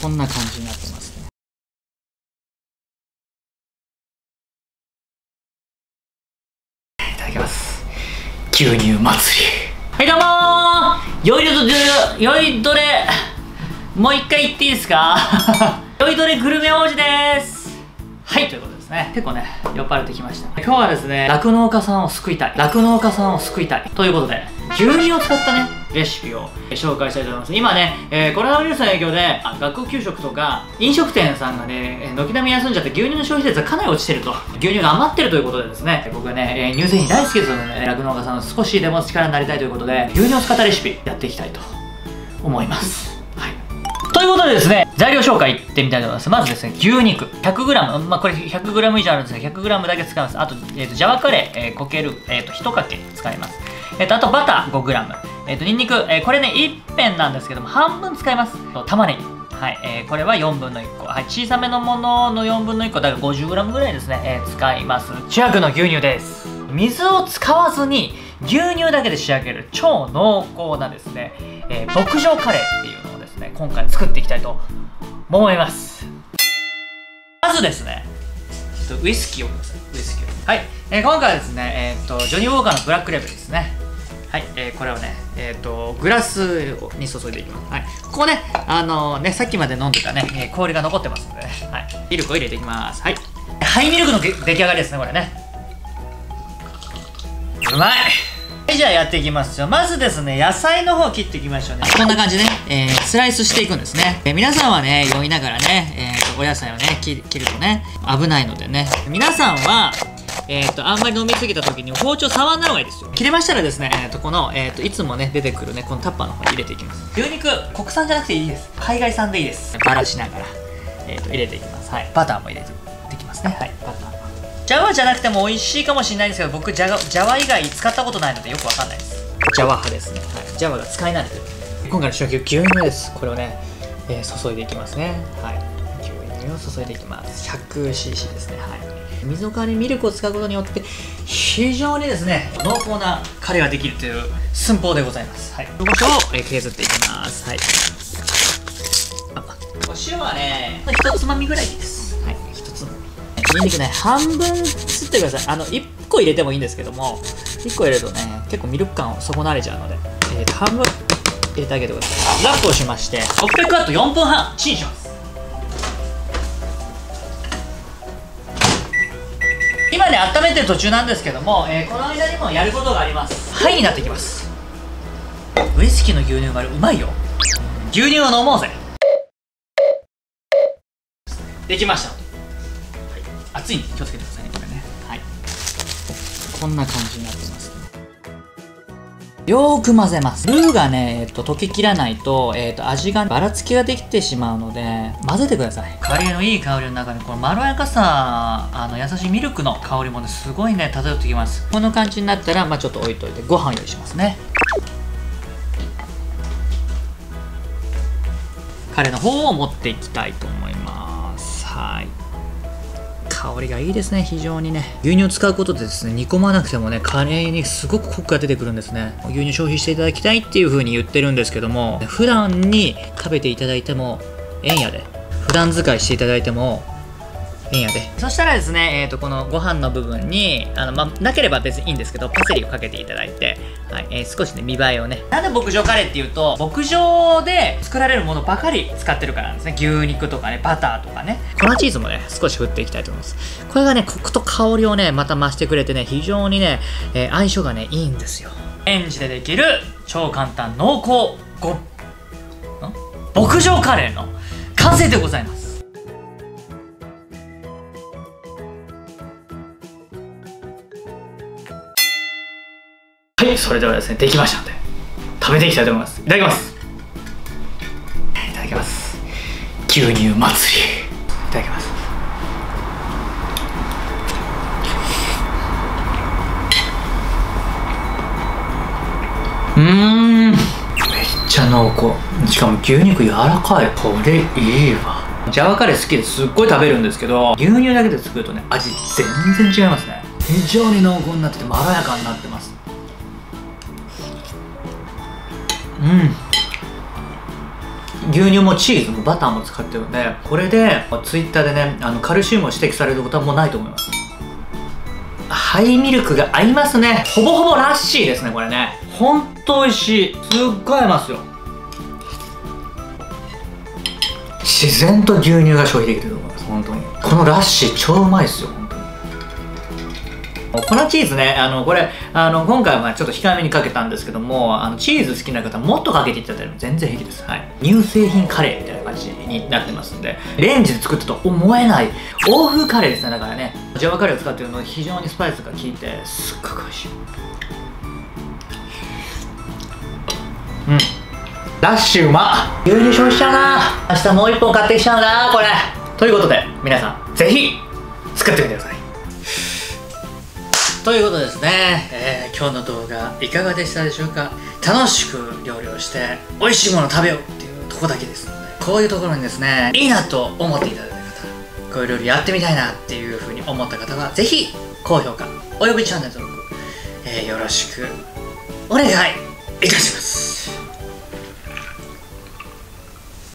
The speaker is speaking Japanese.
こんな感じになってますね。いただきます。牛乳祭り。はいどうもー。よいどれよいどれ。もう一回言っていいですか？よいどれグルメ王子です。はいということですね。結構ね酔っ払ってきました。今日はですね酪農家さんを救いたい。酪農家さんを救いたい。ということで牛乳を使ったねレシピを紹介したいと思います。今ね、えー、コロナウイルスの影響であ学校給食とか飲食店さんがね軒並み休んじゃって牛乳の消費率がかなり落ちてると。牛乳が余ってるということでですね僕はね、えー、乳製品大好きですのでね酪農家さんの少しでも力になりたいということで牛乳を使ったレシピやっていきたいと思います。ということでですね、材料紹介いってみたいと思います。まずですね、牛肉。100g、まあ、これ 100g 以上あるんですが、100g だけ使います。あと、えーと、ジャワカレー、えー、こける、えーと、1かけ使います。えっ、ー、と、あとバター 5g、えっ、ー、と、ニンニク、えー、これね、1辺なんですけども、半分使います。と玉ねぎ。はい、えー、これは4分の1個。はい、小さめのものの4分の1個、だから 50g ぐらいですね、えー、使います。主役の牛乳です。水を使わずに、牛乳だけで仕上げる超濃厚なですね、えー、牧場カレーっていうのをですね、今回作っていきたいと思いますまずですねちょっとウイスキーをくださいウイスキーをはい、えー、今回はですね、えーと、ジョニー・ウォーカーのブラックレベルですねはい、えー、これをね、えーと、グラスに注いでいきます。はい、ここね、あのー、ね、さっきまで飲んでたね、えー、氷が残ってますので、はい、ミルクを入れていきます。はい、ハイミルクの出来上がりですね、これね。うまい。はいじゃあやっていきますよ。まずですね野菜の方切っていきましょうね。こんな感じでね、えー、スライスしていくんですね、えー、皆さんはね酔いながらね、えー、お野菜をね切るとね危ないのでね。皆さんはえーと、あんまり飲みすぎた時に包丁触んない方がいいですよ。切れましたらですね、えーと、この、えーと、いつもね出てくるねこのタッパーの方に入れていきます。牛肉国産じゃなくていいです。海外産でいいです。バラしながら、えー、と入れていきます。はい。バターも入れていきますね。はい。バター。ジャワじゃなくても美味しいかもしれないんですけど僕ジャワジャワ以外使ったことないのでよくわかんないです。ジャワ派ですね、はい、ジャワが使い慣れてる。今回の主役牛乳です。これをね、えー、注いでいきますね。はい牛乳を注いでいきます。100cc ですね。はい。水の代わりにミルクを使うことによって非常にですね濃厚なカレーができるという寸法でございます。はい。黒胡椒を、え削っていきます。はい。お塩はね一つまみぐらいでい。いですニンニクね半分すってください。あの1個入れてもいいんですけども1個入れるとね結構ミルク感を損なわれちゃうので、えー、半分入れてあげてください。ラップをしまして600ワット4分半チンします。今ね温めてる途中なんですけども、えー、この間にもやることがあります。はいになっていきます。ウイスキーの牛乳がうまいよ。牛乳を飲もうぜ。できました。熱いんで気をつけてくださいねこれね。はい。こんな感じになってますよーく混ぜます。ルーがね、えっと、溶けきらないと、えっと、味がばらつきができてしまうので混ぜてください。カレーのいい香りの中にこのまろやかさあの優しいミルクの香りもねすごいね漂ってきます。この感じになったら、まあ、ちょっと置いといてご飯用意しますね。カレーの方を持っていきたいと思います。はい香りがいいですね非常にね。牛乳を使うことでですね煮込まなくてもねカレーにすごくコクが出てくるんですね。牛乳消費していただきたいっていう風に言ってるんですけども普段に食べていただいてもえんやで普段使いしていただいてもえんやで。そしたらですね、えーと、このご飯の部分にあの、まなければ別にいいんですけどパセリをかけていただいて、はいえー、少しね見栄えをね。なんで牧場カレーっていうと牧場で作られるものばかり使ってるからなんですね。牛肉とかねバターとかね。粉チーズもね少し振っていきたいと思います。これがねコクと香りをねまた増してくれてね非常にね、えー、相性がねいいんですよ。レンジでできる超簡単濃厚ご牧場カレーの完成でございますいそれではですねできましたので食べていきたいと思います。いただきます。いただきます。牛乳祭り。いただきます。うん。めっちゃ濃厚。しかも牛肉柔らかい。これいいわ。ジャワカレー好きですっごい食べるんですけど牛乳だけで作るとね味全然違いますね。非常に濃厚になっててまろやかになってます。うん。牛乳もチーズもバターも使ってるんでこれでツイッターでねあのカルシウムを指摘されることはもうないと思います。ハイミルクが合いますね。ほぼほぼラッシーですねこれね。ほんと美味しい。すっごい合いますよ。自然と牛乳が消費できてると思います本当に。このラッシー超うまいですよ。粉チーズねあのこれあの今回はちょっと控えめにかけたんですけどもあのチーズ好きな方もっとかけていただいても全然平気です、はい、乳製品カレーみたいな感じになってますんでレンジで作ったと思えない欧風カレーですね。だからねジャワカレーを使ってるので非常にスパイスが効いてすっごく美味しい。うん。ラッシュうま牛乳消費しちゃうな。明日もう一本買ってきちゃうなこれ。ということで皆さんぜひ作ってみてください。ということですね、えー、今日の動画いかがでしたでしょうか？楽しく料理をして美味しいもの食べようっていうとこだけですのでこういうところにですねいいなと思っていただいた方こういう料理やってみたいなっていうふうに思った方はぜひ高評価およびチャンネル登録、えー、よろしくお願いいたします。